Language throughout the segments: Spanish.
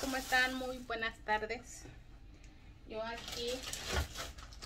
¿cómo están? Muy buenas tardes. Yo aquí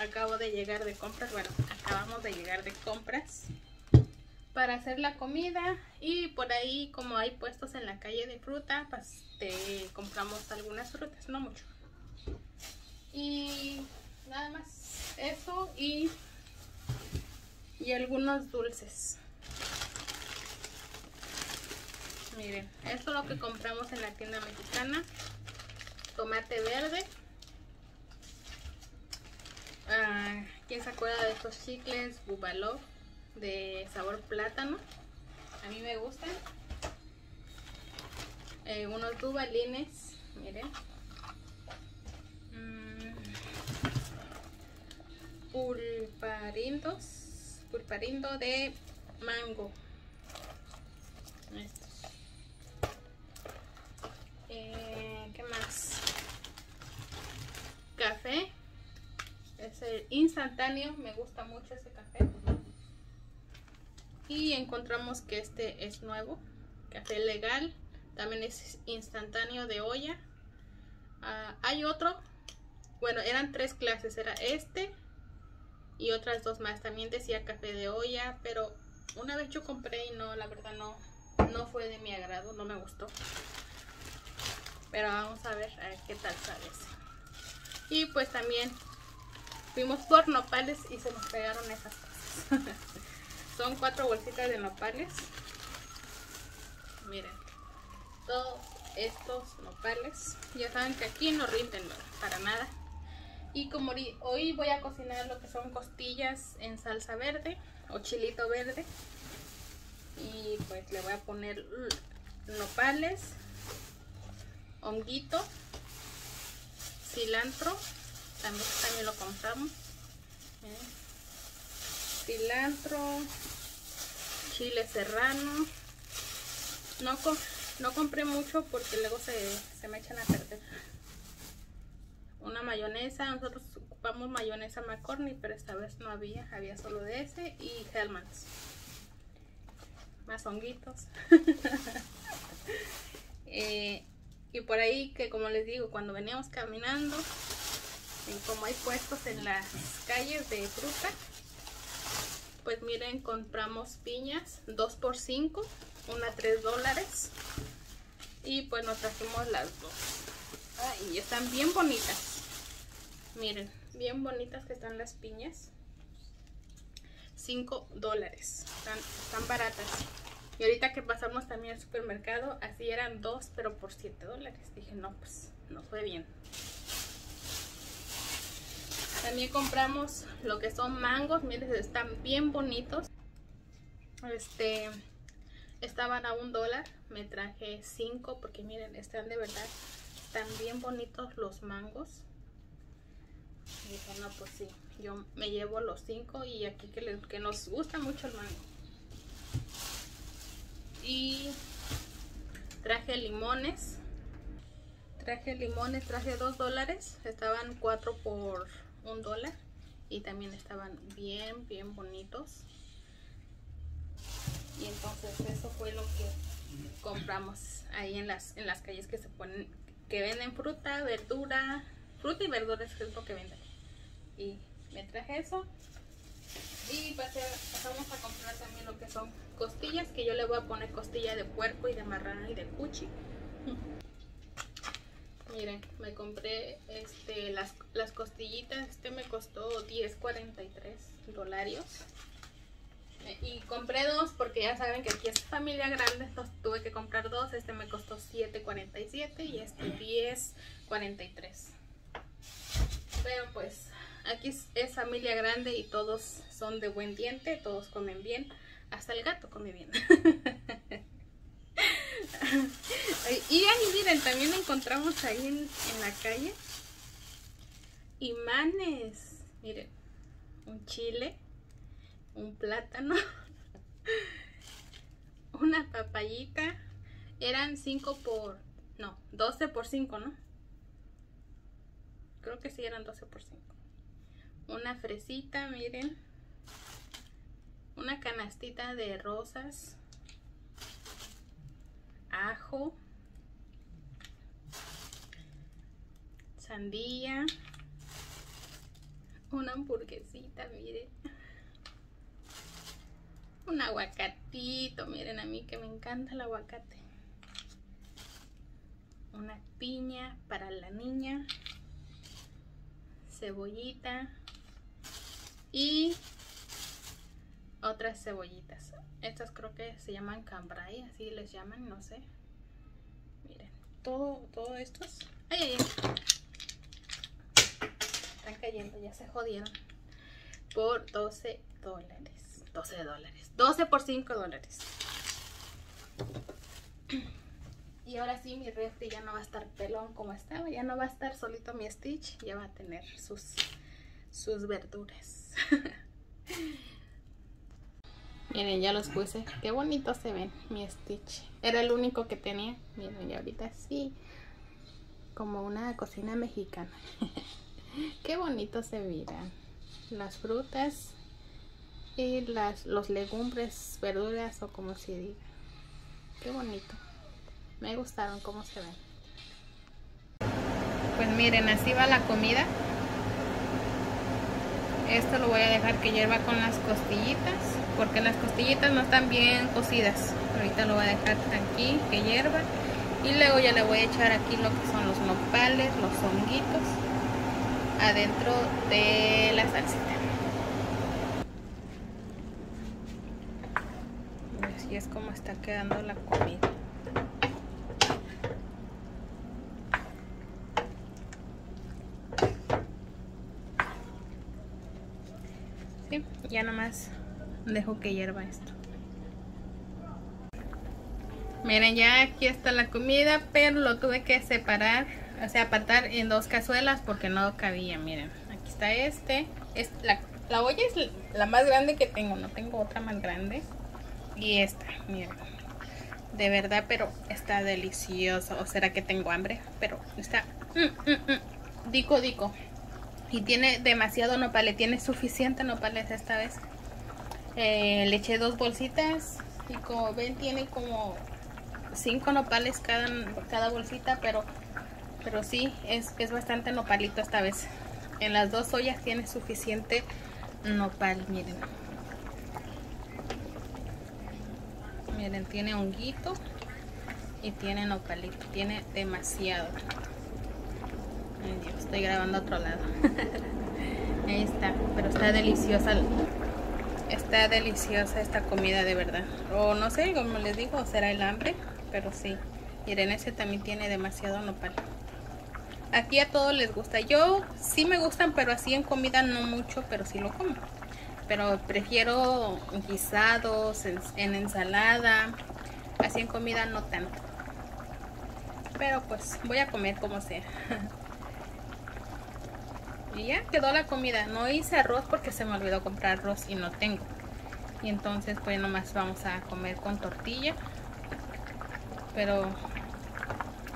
acabo de llegar de compras, bueno, acabamos de llegar de compras para hacer la comida y por ahí como hay puestos en la calle de fruta, pues compramos algunas frutas, no mucho. Y nada más eso y, y algunos dulces. Miren, esto es lo que compramos en la tienda mexicana. Tomate verde. Ah, ¿Quién se acuerda de estos chicles Bubalo de sabor plátano? A mí me gustan. Eh, unos dubalines, miren. Mm, pulparindos. Pulparindo de mango. Instantáneo. Me gusta mucho ese café. Y encontramos que este es nuevo. Café legal. También es instantáneo de olla. Ah, hay otro. Bueno, eran tres clases. Era este y otras dos más. También decía café de olla. Pero una vez yo compré y no, la verdad no, no fue de mi agrado. No me gustó. Pero vamos a ver, a ver qué tal sale ese. Y pues también fuimos por nopales y se nos pegaron esas cosas. Son cuatro bolsitas de nopales. Miren, todos estos nopales. Ya saben que aquí no rinden para nada. Y como hoy voy a cocinar lo que son costillas en salsa verde o chilito verde. Y pues le voy a poner nopales, honguito, cilantro, también, también lo compramos, cilantro, chile serrano, no, no compré mucho porque luego se, se me echan a perder, una mayonesa, nosotros ocupamos mayonesa McCorney, pero esta vez no había, había solo de ese y Hellmann's, más honguitos. eh, y por ahí que como les digo, cuando veníamos caminando, como hay puestos en las calles de fruta, pues miren, compramos piñas, 2 por 5, una 3 dólares. Y pues nos trajimos las dos. y están bien bonitas. Miren, bien bonitas que están las piñas. 5 dólares. Están, están baratas. Y ahorita que pasamos también al supermercado, así eran dos, pero por 7 dólares. Dije, no, pues no fue bien. También compramos lo que son mangos. Miren, están bien bonitos. Este, estaban a un dólar. Me traje 5 porque miren, están de verdad, están bien bonitos los mangos. Dije, no, pues sí, yo me llevo los 5 y aquí que, que nos gusta mucho el mango y traje limones traje limones traje dos dólares estaban cuatro por un dólar y también estaban bien bien bonitos. Y entonces eso fue lo que compramos ahí en las en las calles que se ponen que venden fruta verdura fruta y verduras que es lo que venden. Y me traje eso. Y pasamos a comprar también lo que son costillas, que yo le voy a poner costilla de puerco y de marrana y de cuchi. Miren, me compré este, las, las costillitas, este me costó 10.43 dólares. Eh, y compré dos porque ya saben que aquí es familia grande, entonces tuve que comprar dos. Este me costó 7.47 y este 10.43. Pero pues aquí es, familia grande y todos son de buen diente, todos comen bien, hasta el gato come bien. y ahí miren, también encontramos ahí en, en la calle imanes, miren, un chile, un plátano, una papayita, eran 5 por, no, 12 por 5, ¿no? Creo que sí eran 12 por 5 una fresita, miren. Una canastita de rosas. Ajo. Sandía, una hamburguesita, miren. Un aguacatito, miren a mí que me encanta el aguacate. Una piña para la niña. Cebollita. Y otras cebollitas. Estas creo que se llaman cambray, así les llaman, no sé. Miren, todo, todo estos. ¡Ay, ay, ay! Están cayendo, ya se jodieron. Por 12 dólares. 12 dólares. 12 por 5 dólares. Y ahora sí, mi refri ya no va a estar pelón como estaba. Ya no va a estar solito mi Stitch. Ya va a tener sus, sus verduras. Miren, ya los puse. Qué bonito se ven mi Stitch. Era el único que tenía. Miren, y ahorita sí. Como una cocina mexicana. Qué bonito se miran. Las frutas y las, los legumbres, verduras o como se diga. Qué bonito. Me gustaron cómo se ven. Pues miren, así va la comida. Esto lo voy a dejar que hierva con las costillitas. Porque las costillitas no están bien cocidas. Ahorita lo voy a dejar aquí que hierva. Y luego ya le voy a echar aquí lo que son los nopales, los honguitos. Adentro de la salsita. Así es como está quedando la comida. ya nomás dejo que hierva esto miren ya aquí está la comida pero lo tuve que separar o sea apartar en dos cazuelas porque no cabía miren. Aquí está este. Es la, la olla es la más grande que tengo no tengo otra más grande. Y esta miren. De verdad pero está delicioso. O será que tengo hambre pero está mm, mm, mm, dico dico. Y tiene demasiado nopales, tiene suficiente nopales esta vez. Eh, le eché dos bolsitas y como ven tiene como cinco nopales cada, cada bolsita, pero, pero sí, es, es bastante nopalito esta vez. En las dos ollas tiene suficiente nopal, miren. Miren, tiene honguito y tiene nopalito, tiene demasiado estoy grabando a otro lado. Ahí está, pero está deliciosa. Está deliciosa esta comida de verdad. O no sé, como les digo, será el hambre, pero sí. Miren, ese también tiene demasiado nopal. Aquí a todos les gusta. Yo sí me gustan, pero así en comida no mucho, pero sí lo como. Pero prefiero guisados, en, en ensalada. Así en comida no tanto. Pero pues voy a comer como sea. Y ya quedó la comida. No hice arroz porque se me olvidó comprar arroz y no tengo. Y entonces pues nomás vamos a comer con tortilla. Pero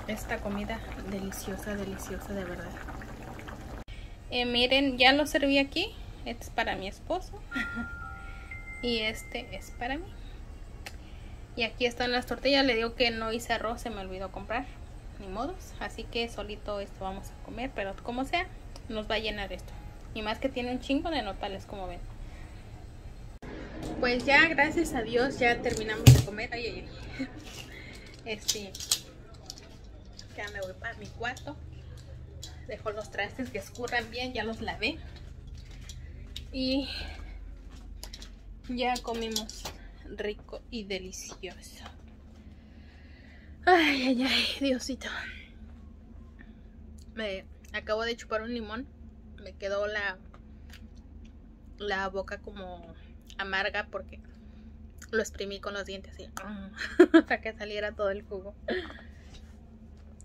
esta comida deliciosa, deliciosa de verdad. Eh, miren, ya lo serví aquí. Este es para mi esposo. y este es para mí. Y aquí están las tortillas. Le digo que no hice arroz, se me olvidó comprar. Ni modos. Así que solito esto vamos a comer. Pero como sea, nos va a llenar esto. Y más que tiene un chingo de nopales, como ven. Pues ya, gracias a Dios, ya terminamos de comer. Ay, ay, ay. Este, ya me voy para mi cuarto. Dejo los trastes que escurran bien, ya los lavé. Y ya comimos rico y delicioso. Ay, ay, ay, Diosito. Me acabo de chupar un limón. Me quedó la, la boca como amarga porque lo exprimí con los dientes así para que saliera todo el jugo.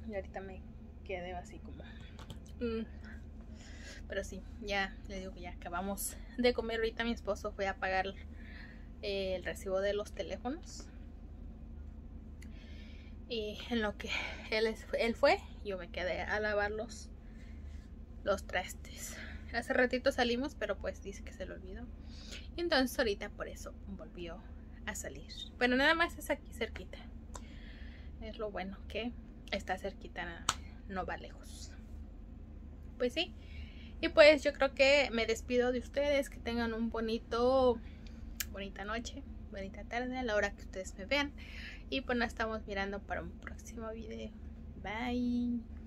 Y ahorita me quedé así como... Mm. Pero sí, ya le digo que ya acabamos de comer. Ahorita mi esposo fue a pagar el recibo de los teléfonos. Y en lo que él, él fue, yo me quedé a lavarlos los trastes. Hace ratito salimos, pero pues dice que se lo olvidó. Y entonces ahorita por eso volvió a salir. Bueno, nada más es aquí cerquita. Es lo bueno que está cerquita, no va lejos. pues sí. Y pues yo creo que me despido de ustedes, que tengan un bonito, bonita noche, bonita tarde a la hora que ustedes me vean. Y pues nos estamos mirando para un próximo video. Bye.